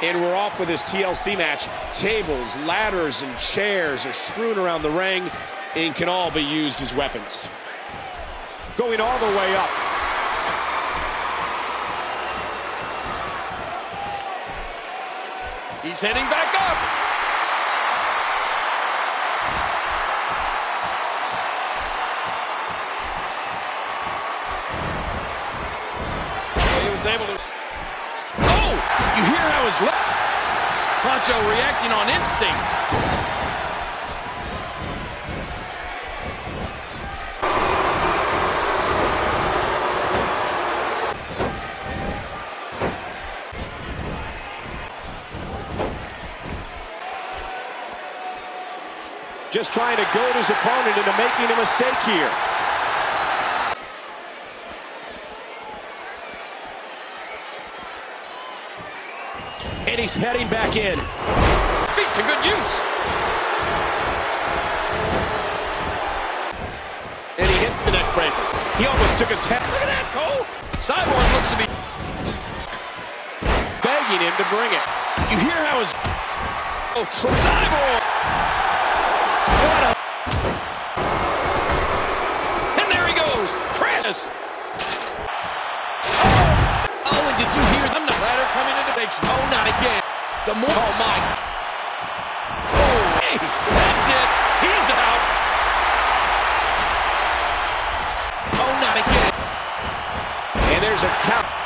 And we're off with this TLC match. Tables, ladders, and chairs are strewn around the ring and can all be used as weapons. Going all the way up. He's heading back up. He was able to. His left. Pancho reacting on instinct. Just trying to goad his opponent into making a mistake here. And he's heading back in. Feet to good use. And he hits the neck breaker. He almost took his head. Look at that, Cole. Cyborg looks to be begging him to bring it. You hear how his oh Cyborg. What a And there he goes. Chris. Oh, and did you hear I'm not ladder coming big. Oh, not again. The more. Oh, my. Oh, hey, that's it. He's out. Oh, not again. And there's a count.